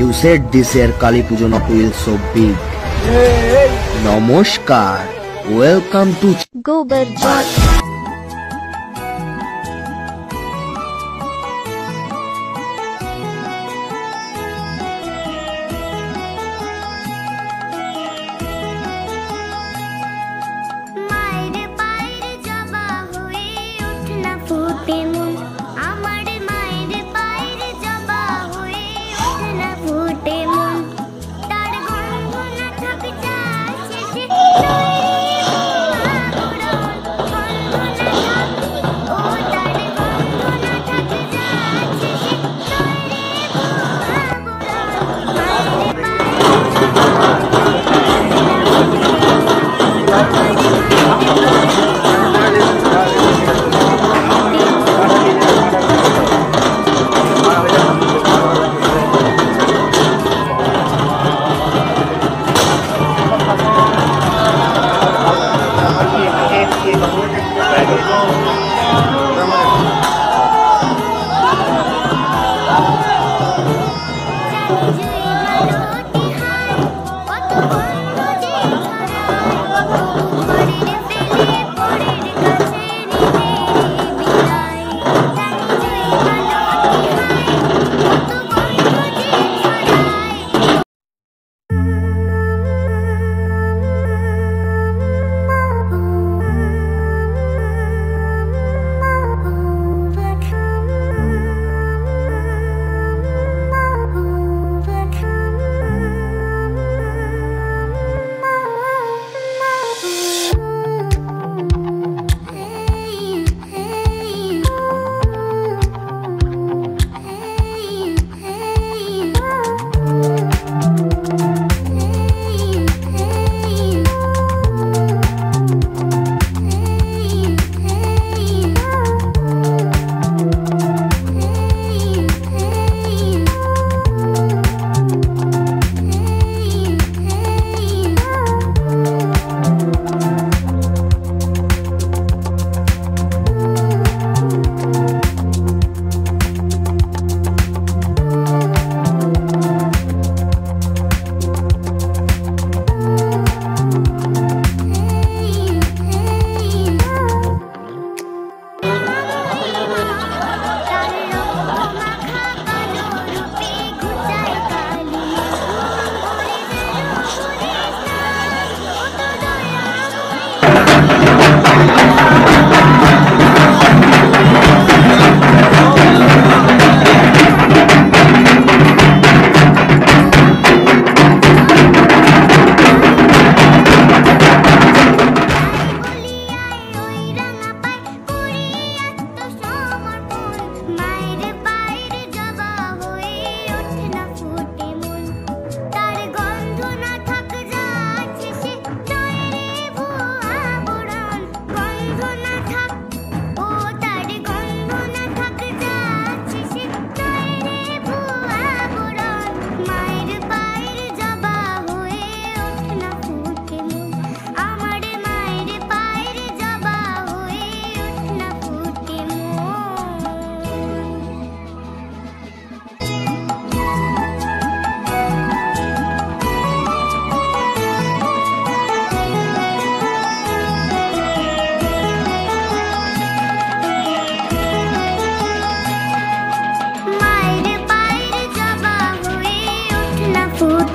You said this year Kali Puja not will so big নমস্কার welcome to গোবর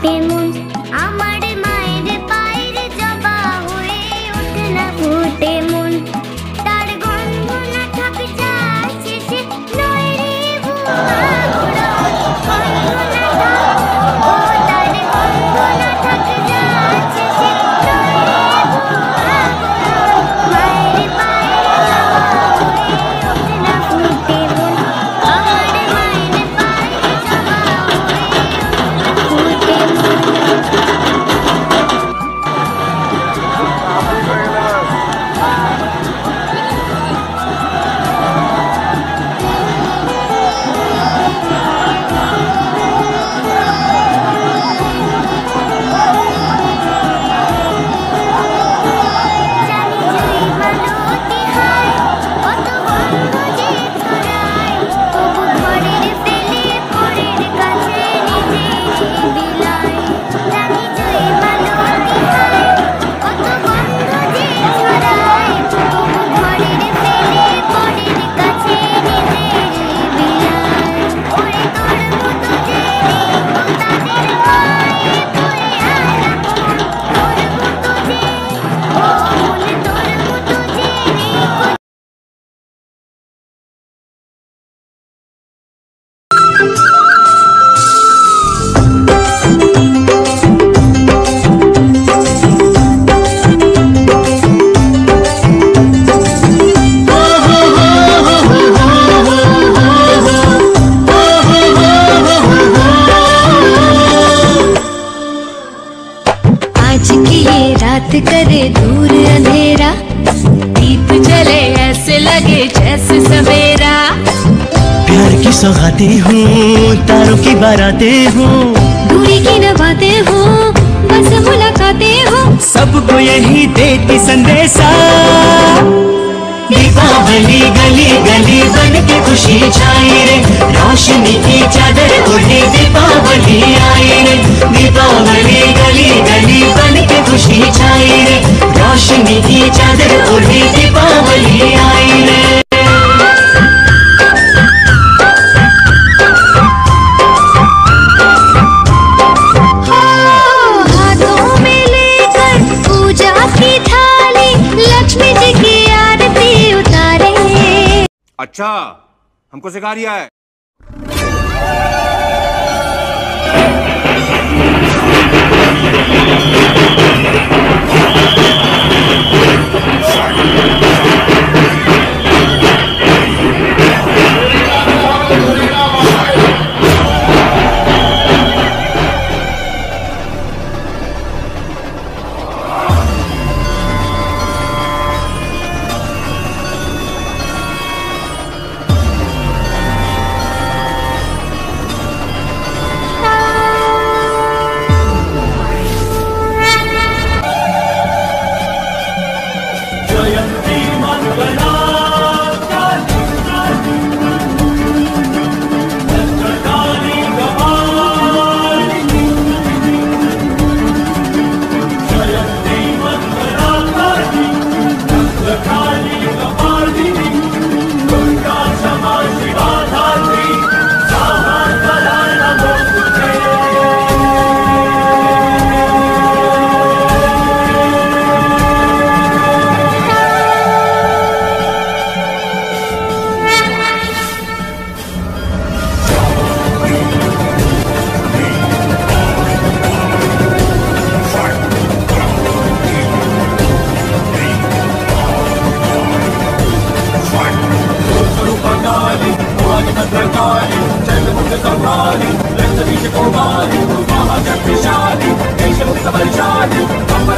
Te रात करे दूर अंधेरा। दीप जले ऐसे लगे जैसे सवेरा। प्यार की सौगाते हूँ तारों की बाराते हूँ। दूरी की नवाते हो बस मुलाकाते हो। सबको यही देती संदेशा। दीपावली गली गली बन के खुशी छाई रे। रोशनी की चादर ओढ़े दीपावली आई रे। दीपावली के रे। रोशनी की चादर ओढ़े दीपावली आई रे। हो, हाथों में लेकर पूजा की थाली लक्ष्मी जी की आरती उतारे। अच्छा हमको सिखा रिया है।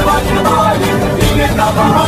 Vajra Bali, Ile Navaha